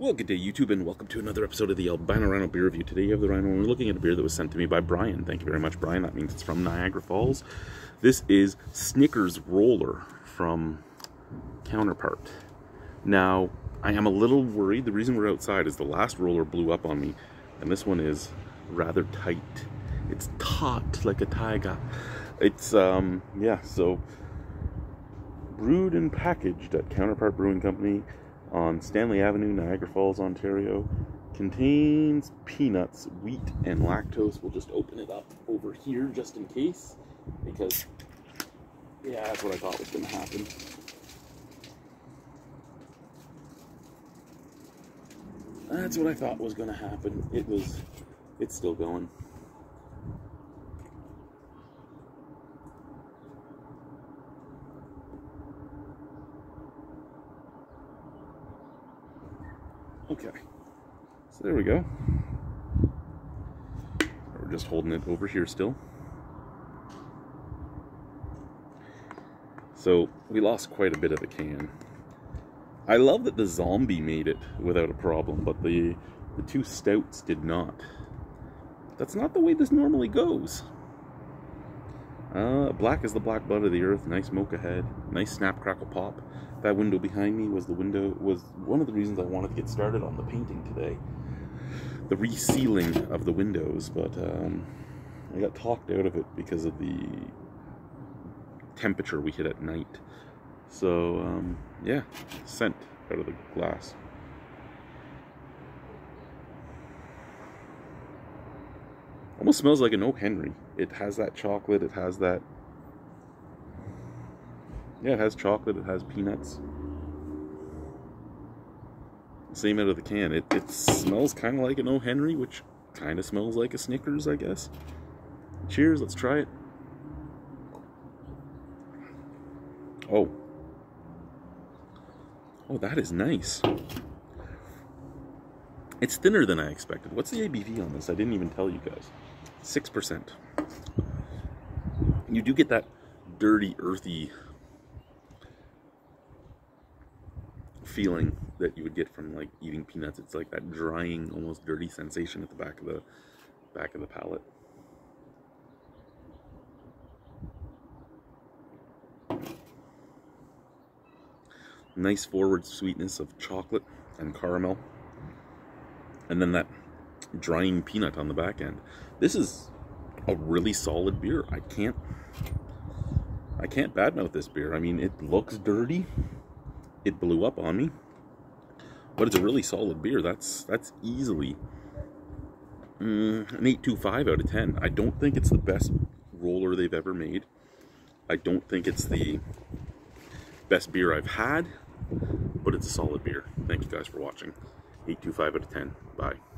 Well, good day, YouTube, and welcome to another episode of the Albino Rhino Beer Review. Today, you have the Rhino, and we're looking at a beer that was sent to me by Brian. Thank you very much, Brian. That means it's from Niagara Falls. This is Snickers Roller from Counterpart. Now, I am a little worried. The reason we're outside is the last roller blew up on me, and this one is rather tight. It's taut like a tiger. It's, um, yeah, so brewed and packaged at Counterpart Brewing Company on Stanley Avenue, Niagara Falls, Ontario. Contains peanuts, wheat, and lactose. We'll just open it up over here just in case, because, yeah, that's what I thought was going to happen. That's what I thought was going to happen. It was, it's still going. Okay, so there we go. We're just holding it over here still. So we lost quite a bit of the can. I love that the zombie made it without a problem, but the, the two stouts did not. That's not the way this normally goes. Uh, black is the black blood of the earth. Nice mocha head. Nice snap crackle pop. That window behind me was the window was one of the reasons I wanted to get started on the painting today. The resealing of the windows, but um, I got talked out of it because of the temperature we hit at night. So um, yeah, scent out of the glass. Almost smells like an O. Henry. It has that chocolate, it has that... Yeah, it has chocolate, it has peanuts. Same out of the can. It, it smells kind of like an O. Henry, which kind of smells like a Snickers, I guess. Cheers, let's try it. Oh. Oh, that is nice. It's thinner than I expected. What's the ABV on this? I didn't even tell you guys. 6%. You do get that dirty, earthy feeling that you would get from like eating peanuts. It's like that drying, almost dirty sensation at the back of the back of the palate. Nice forward sweetness of chocolate and caramel. And then that drying peanut on the back end. This is a really solid beer. I can't I can't badmouth this beer. I mean, it looks dirty. It blew up on me. But it's a really solid beer. That's that's easily mm, an 825 out of 10. I don't think it's the best roller they've ever made. I don't think it's the best beer I've had, but it's a solid beer. Thank you guys for watching. 825 out of 10. Bye.